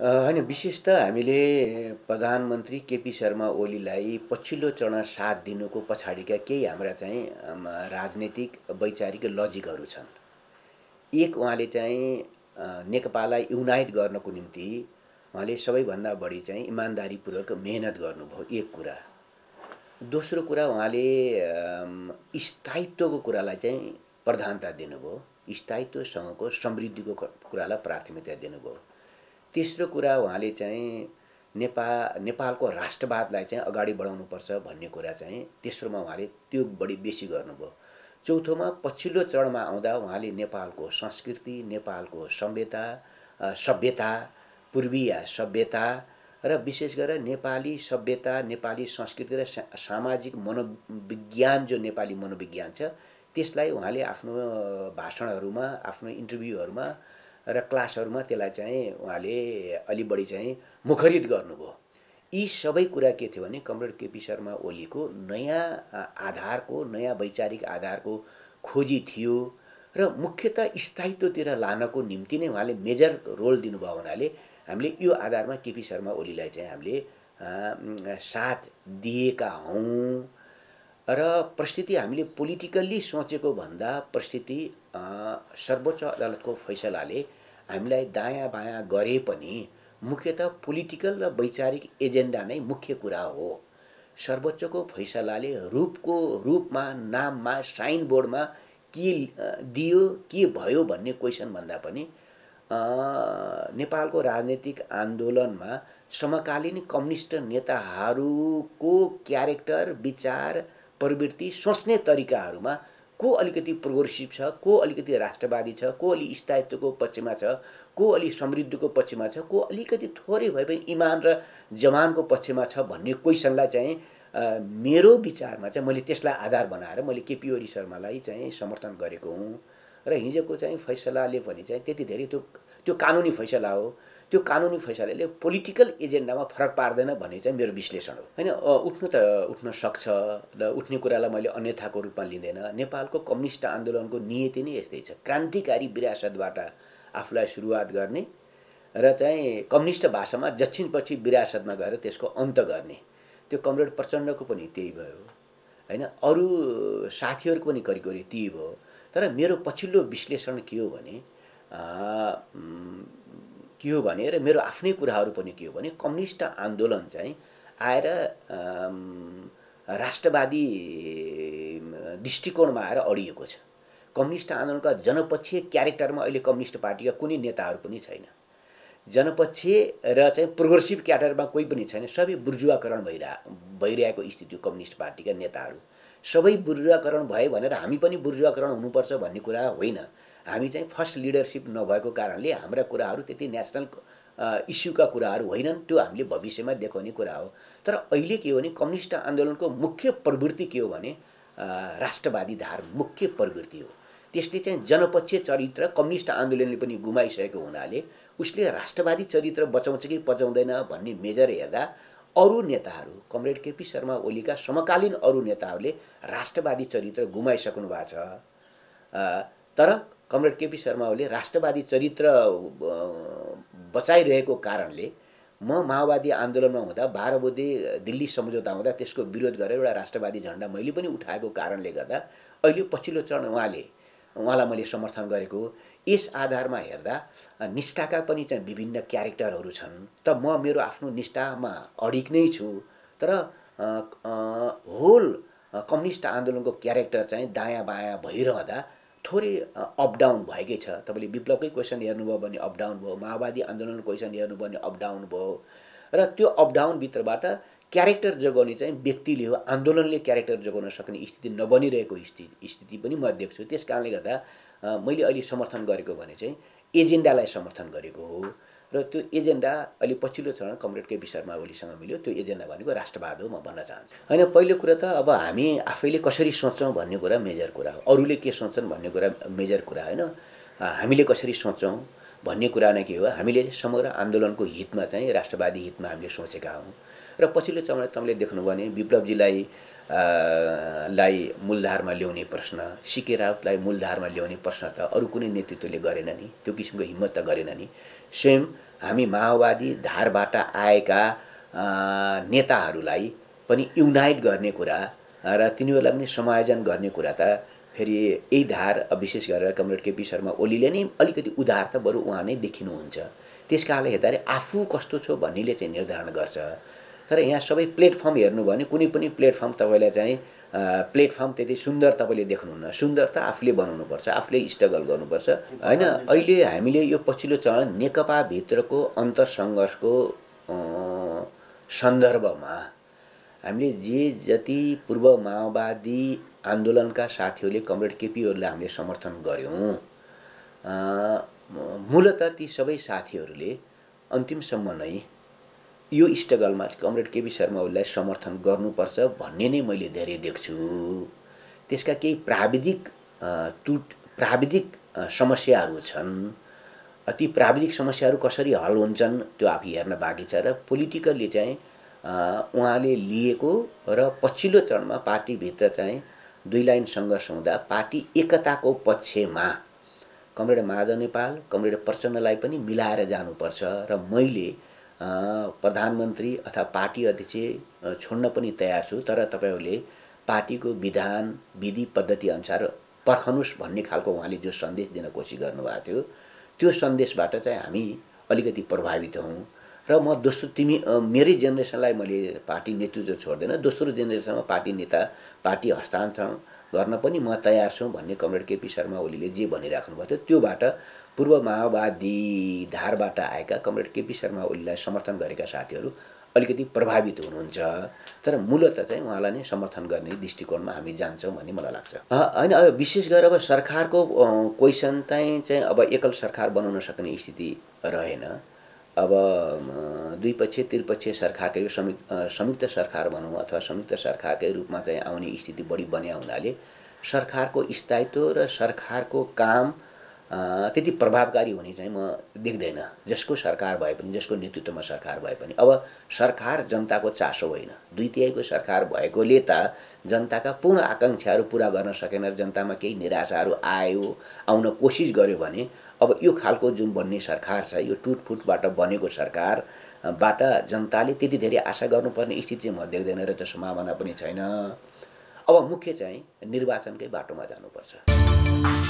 होइन विशेष त हामीले प्रधानमन्त्री केपी शर्मा ओलीलाई पछिल्लो चरण साथ दिनुको पछाडिका केही हाम्रा चाहिँ राजनैतिक वैचारिक लजिकहरू छन्। एक उहाँले चाहिँ नेकपालाई युनाइट गर्नको निम्ति उहाँले सबैभन्दा बढी चाहिँ इमान्दारीपूर्वक मेहनत गर्नुभयो एक कुरा। दोस्रो कुरा उहाँले स्थायित्वको कुरालाई चाहिँ प्रधानता दिनुभयो। स्थायित्वसँगको समृद्धिको कुरालाई प्राथमिकता दिनुभयो। तेस्रो कुरा उहाँले चाहिँ नेपाल नेपालको राष्ट्रवादलाई चाहिँ अगाडि बढाउनुपर्छ भन्ने कुरा चाहिँ तेस्रोमा उहाँले त्यो बढी बेसी गर्नुभयो। चौथोमा पछिल्लो चरणमा आउँदा उहाँले नेपालको संस्कृति नेपालको सभ्यता सभ्यता पूर्वीय सभ्यता र विशेष गरेर नेपाली सभ्यता नेपाली संस्कृति र सामाजिक मनोविज्ञान जो नेपाली मनोविज्ञान छ त्यसलाई उहाँले आफ्नो भाषणहरूमा आफ्नो इन्टरभ्यूहरूमा र क्लासहरूमा त्यसलाई चाहिँ उहाँले अलि बढी चाहिँ मुखरित गर्नुभयो। यी सबै कुरा के थियो भने कमरेड केपी शर्मा ओलीको नयाँ आधारको नयाँ वैचारिक आधारको खोजी थियो र मुख्यत स्थायित्वतिर लानको निम्ति नै उहाँले मेजर रोल दिनुभयो हुनाले हामीले यो आधारमा केपी शर्मा ओलीलाई चाहिँ हामीले साथ दिएका हौँ। र परिस्थिति हामीले पोलिटिकल्ली सोचेको भन्दा परिस्थिति सर्वोच्च अदालतको फैसलाले हामीलाई दायाँ बायाँ गरे पनि मुख्यत पोलिटिकल र वैचारिक एजेन्डा नै मुख्य कुरा हो। सर्वोच्चको फैसलाले रूपको रूपमा नाममा साइन बोर्डमा के दियो के भयो भन्ने क्वेसन भन्दा पनि नेपालको राजनैतिक आन्दोलनमा समकालीन कम्युनिस्ट नेताहरूको क्यारेक्टर विचार प्रवृत्ति सोच्ने तरिकाहरूमा को अलिकति प्रोग्रेसिभ छ को अलिकति राष्ट्रवादी छ को अलि स्थायित्वको पक्षमा छ को अलि समृद्धिको पक्षमा छ को अलिकति थोरै भए पनि इमान र जमानको पक्षमा छ भन्ने क्वेसनलाई चाहिँ मेरो विचारमा चाहिँ मैले त्यसलाई आधार बनाएर मैले केपी ओली शर्मालाई चाहिँ समर्थन गरेको हुँ। र हिजोको चाहिँ फैसलाले पनि चाहिँ त्यति धेरै त्यो त्यो कानुनी फैसला हो। त्यो कानुनी फैसलाले पोलिटिकल एजेन्डामा फरक पार्दैन भन्ने चाहिँ मेरो विश्लेषण हो। होइन उठ्नु त उठ्न सक्छ र उठ्ने कुरालाई मैले अन्यथाको रूपमा लिँदैन। नेपालको कम्युनिस्ट आन्दोलनको नियति नै यस्तै छ। क्रान्तिकारी विरासतबाट आफूलाई सुरुवात गर्ने र चाहिँ कम्युनिस्ट भाषामा दक्षिणपछि विरासतमा गएर त्यसको अन्त गर्ने। त्यो कमरेड प्रचण्डको पनि त्यही भयो। होइन अरू साथीहरूको पनि करिब त्यही भयो। तर मेरो पछिल्लो विश्लेषण के हो भने के हो भने र मेरो आफ्नै कुराहरू पनि के हो भने कम्युनिस्ट आन्दोलन चाहिँ आएर राष्ट्रवादी दृष्टिकोणमा आएर अडिएको छ। कम्युनिस्ट आन्दोलनका जनपक्षीय क्यारेक्टरमा अहिले कम्युनिस्ट पार्टीका कुनै नेताहरू पनि छैन। जनपक्षीय र चाहिँ प्रोग्रेसिभ क्यारेक्टरमा कोही पनि छैन। सबै बुर्जुवाकरण भइरह भइरहेको स्थिति हो कम्युनिस्ट पार्टीका नेताहरू। सबै बुर्जुवाकरण भयो भनेर हामी पनि बुर्जुवाकरण हुनुपर्छ भन्ने कुरा होइन। हामी चाहिँ फर्स्ट लिडरसिप नभएको कारणले हाम्रा कुराहरू त्यति नेसनल इस्युका कुराहरू होइनन्। त्यो हामीले भविष्यमा देखाउने कुरा हो। तर अहिले के हो भने कम्युनिस्ट आन्दोलनको मुख्य प्रवृत्ति के हो भने राष्ट्रवादी धार मुख्य प्रवृत्ति हो। त्यसले चाहिँ जनपक्षीय चरित्र कम्युनिस्ट आन्दोलनले पनि गुमाइसकेको हुनाले उसले राष्ट्रवादी चरित्र बचाउँछ कि बचाउँदैन भन्ने मेजर हेर्दा अरू नेताहरू कमरेड केपी शर्मा ओलीका समकालीन अरू नेताहरूले राष्ट्रवादी चरित्र गुमाइसक्नु भएको छ। तर कमरेड केपी शर्मा ओली राष्ट्रवादी चरित्र बचाइरहेको कारणले म माओवादी आन्दोलनमा हुँदा बाह्र बुद्धि दिल्ली सम्झौता हुँदा त्यसको विरोध गरेर एउटा राष्ट्रवादी झन्डा मैले पनि उठाएको कारणले गर्दा अहिले पछिल्लो चरण उहाँले उहाँलाई मैले समर्थन गरेको यस आधारमा हेर्दा निष्ठाका पनि चाहिँ विभिन्न क्यारेक्टरहरू छन्। त म मेरो आफ्नो निष्ठामा अडिक नै छु। तर होल कम्युनिस्ट आन्दोलनको क्यारेक्टर चाहिँ दायाँ बायाँ भइरहँदा थोरै अपडाउन भएकै छ। तपाईँले विप्लवकै क्वेसन हेर्नुभयो भने अपडाउन भयो माओवादी आन्दोलनको क्वेसन हेर्नुभयो भने अपडाउन भयो। र त्यो अपडाउनभित्रबाट क्यारेक्टर जोगाउने चाहिँ व्यक्तिले हो आन्दोलनले क्यारेक्टर जोगाउन सक्ने स्थिति नबनिरहेको स्थिति स्थिति पनि म देख्छु त्यस कारणले गर्दा मैले अहिले समर्थन गरेको भने चाहिँ एजेन्डालाई समर्थन गरेको हो। र त्यो एजेन्डा अहिले पछिल्लो चरण कमरेड केपी शर्मा ओलीसँग मिल्यो। त्यो एजेन्डा भनेको राष्ट्रवाद हो म भन्न चाहन्छु। होइन पहिलो कुरा त अब हामी आफैले कसरी सोच्छौँ भन्ने कुरा मेजर कुरा हो। अरूले के सोच्छन् भन्ने कुरा मेजर कुरा होइन? हामीले कसरी सोच्छौँ? भन्ने कुरा नै के हो? हामीले समग्र आन्दोलनको हितमा चाहिँ राष्ट्रवादी हितमा हामीले सोचेका हौँ। र पछिल्लो चरणमा तपाईँले देख्नुभयो भने विप्लवजीलाई लाई मूलधारमा ल्याउने प्रश्न सिके राउतलाई मूलधारमा ल्याउने प्रश्न त अरू कुनै नेतृत्वले गरेन नि। त्यो किसिमको हिम्मत त गरेन नि। स्वयं हामी माओवादी धारबाट आएका नेताहरूलाई पनि युनाइट गर्ने कुरा र तिनीहरूलाई पनि समायोजन गर्ने कुरा त फेरि यही धार विशेष गरेर कमरेड केपी शर्मा ओलीले नै अलिकति उधार त बरु उहाँ नै देखिनुहुन्छ। त्यस कारणले हेर्दाखेरि आफू कस्तो छ भन्नेले चाहिँ निर्धारण गर्छ। तर यहाँ सबै प्लेटफर्म हेर्नुभयो भने कुनै पनि प्लेटफर्म तपाईँलाई चाहिँ प्लेटफर्म त्यति सुन्दर तपाईँले देख्नुहुन्न। सुन्दर त आफूले बनाउनुपर्छ आफूले स्ट्रगल गर्नुपर्छ। होइन अहिले हामीले यो पछिल्लो चरण नेकपाभित्रको अन्तसङ्घर्षको सन्दर्भमा हामीले जे जति पूर्व माओवादी आन्दोलनका साथीहरूले कमरेड केपीहरूलाई हामीले समर्थन गऱ्यौँ मूलत ती सबै साथीहरूले अन्तिमसम्म नै यो स्ट्रगलमा कमरेड केपी शर्मा ओलीलाई समर्थन गर्नुपर्छ भन्ने नै मैले धेरै देख्छु। त्यसका केही प्राविधिक तुट प्राविधिक समस्याहरू छन्। ती प्राविधिक समस्याहरू कसरी हल हुन्छन् त्यो आफै हेर्न बाँकी छ र पोलिटिकल्ली चाहिँ उहाँले लिएको र पछिल्लो चरणमा पार्टीभित्र चाहिँ दुई लाइन सङ्घर्ष हुँदा पार्टी एकताको पक्षमा कमरेड माधव नेपाल कमरेड प्रचण्डलाई पनि मिलाएर जानुपर्छ र मैले प्रधानमन्त्री अथवा पार्टी अध्यक्ष छोड्न पनि तयार छु तर तपाईँहरूले पार्टीको विधान विधि पद्धति अनुसार पर्खनुहोस् भन्ने खालको उहाँले जो सन्देश दिन कोसिस गर्नुभएको थियो त्यो सन्देशबाट चाहिँ हामी अलिकति प्रभावित हौँ। र म दोस्रो तिमी मेरै जेनेरेसनलाई मैले पार्टी नेतृत्व छोड्दैन दोस्रो जेनेरेसनमा पार्टी नेता पार्टी हस्तान्तरण गर्न पनि म तयार छु भन्ने कमरेड केपी शर्मा ओलीले जे भनिराख्नु भएको थियो त्योबाट पूर्व माओवादी धारबाट आएका कमरेड केपी शर्मा ओलीलाई समर्थन गरेका साथीहरू अलिकति प्रभावित हुनुहुन्छ। तर मूलत चाहिँ उहाँलाई नै समर्थन गर्ने दृष्टिकोणमा हामी जान्छौँ भन्ने मलाई लाग्छ। होइन अब विशेष गरेर अब सरकारको क्वेसन चाहिँ चाहिँ अब एकल सरकार बनाउन सक्ने स्थिति रहेन। अब दुई पक्ष त्रिपक्षीय सरकारकै संयुक्त संयुक्त सरकार भनौँ अथवा संयुक्त सरकारकै रूपमा चाहिँ आउने स्थिति बढी बन्या हुनाले सरकारको स्थायित्व र सरकारको काम त्यति प्रभावकारी हुने चाहिँ म देख्दैन। जसको सरकार भए पनि जसको नेतृत्वमा सरकार भए पनि। अब सरकार जनताको चासो होइन। दुई तिहाईको सरकार भएकोले त जनताका पूर्ण आकाङ्क्षाहरू पुरा गर्न सकेन। जनतामा केही निराशाहरू आयो आउन कोसिस गर्यो भने अब यो खालको जुन बन्ने सरकार छ यो टुटफुटबाट बनेको सरकारबाट जनताले त्यति धेरै आशा गर्नुपर्ने स्थिति चाहिँ म देख्दैन र त्यो सम्भावना पनि छैन। अब मुख्य चाहिँ निर्वाचनकै बाटोमा जानुपर्छ।